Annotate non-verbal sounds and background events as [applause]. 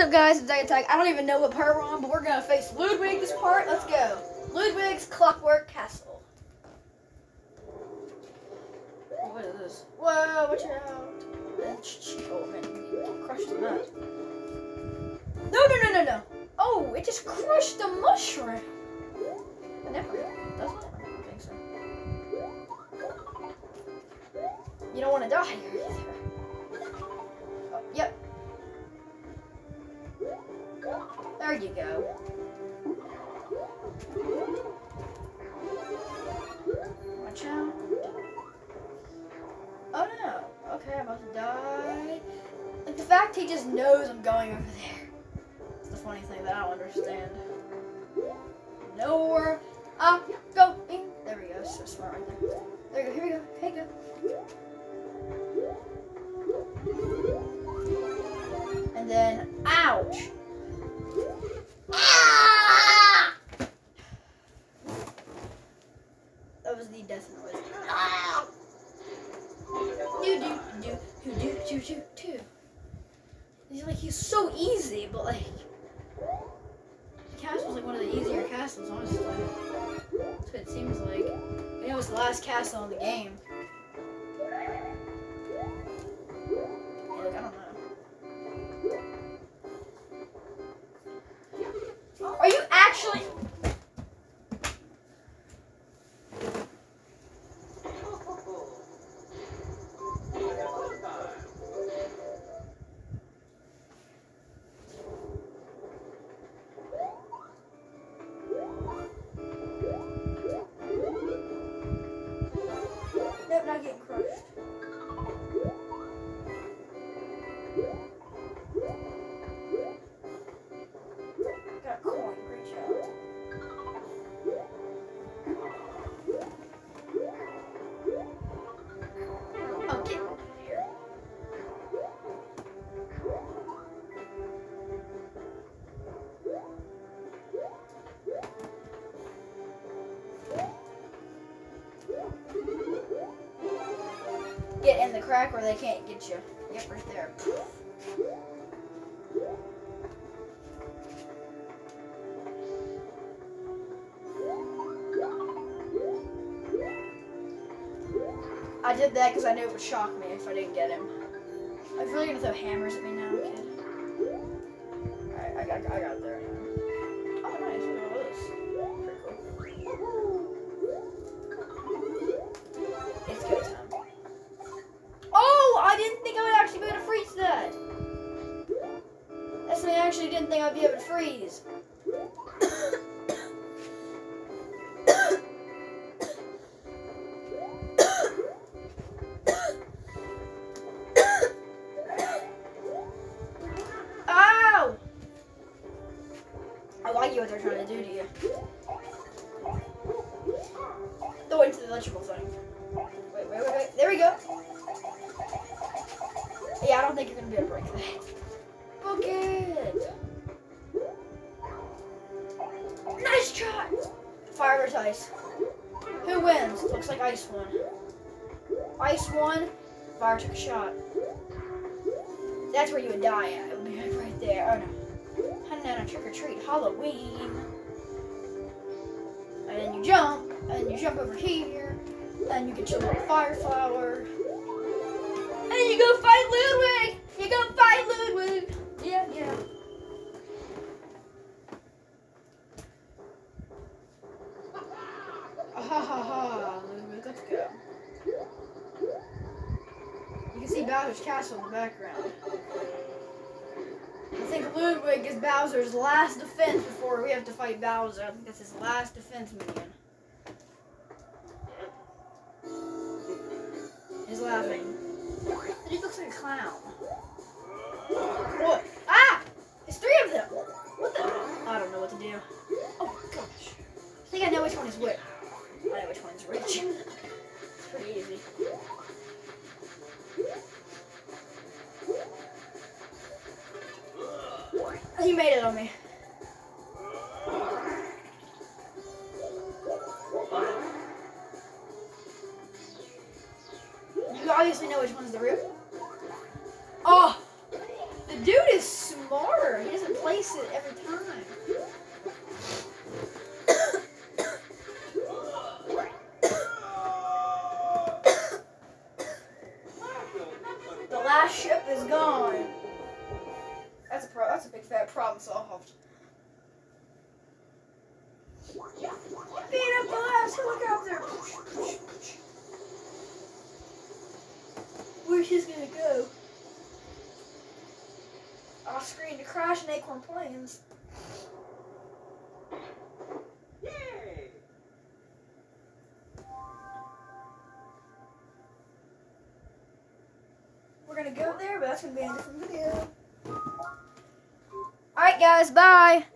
What's up guys, it's Attack. I don't even know what part we're on, but we're gonna face Ludwig this part. Let's go. Ludwig's Clockwork Castle. What is this? Whoa, watch out. Oh man, crushed the nut. No, no, no, no, no. Oh, it just crushed the mushroom. Never. Doesn't I don't think so. You don't want to die he just knows I'm going over there. It's the funny thing that I don't understand. Nowhere I'm going. There we go. So smart right there. There you go. Here we go. Here you go. And then, ouch. Ah! That was the death. Ah! Do do do do do do do. He's like he's so easy, but like the castle's like one of the easier castles, honestly. That's what it seems like. You know, it's the last castle in the game. Like, I don't know. Are you actually? Crack where they can't get you. Yep, right there. I did that because I knew it would shock me if I didn't get him. I'm really gonna throw hammers at me now, kid. Alright, I got, I got it actually didn't think I'd be able to freeze. Ow! I like you what they're trying to do to you. Throw into the electrical thing. Wait, wait, wait, wait. There we go. Yeah, I don't think you're gonna be able to break that. Nice shot. Fire versus ice. Who wins? Looks like ice won. Ice won. Fire took a shot. That's where you would die at. It would be right there. Oh no. Heading down a trick or treat Halloween. And then you jump, and you jump over here, and you get your little fire flower. And then you go fight Ludwig! You go fight Ludwig! Yeah, yeah. Ah, ha ha ha, Ludwig, let's go. You can see Bowser's castle in the background. I think Ludwig is Bowser's last defense before we have to fight Bowser. I think that's his last defense minion. He's laughing. He looks like a clown. What? Ah! There's three of them! What the? I don't know what to do. Oh my gosh. I think I know which one is which. I know which one's rich. [laughs] It's pretty easy. He made it on me. You obviously know which one's the roof. Oh, the dude is smarter. He he doesn't place it every time. Fat problem solved. Beat up the last helicopter. Where's his gonna go? Off screen to crash and Acorn Plains. Yay! We're gonna go there, but that's gonna be a different video. Guys, bye!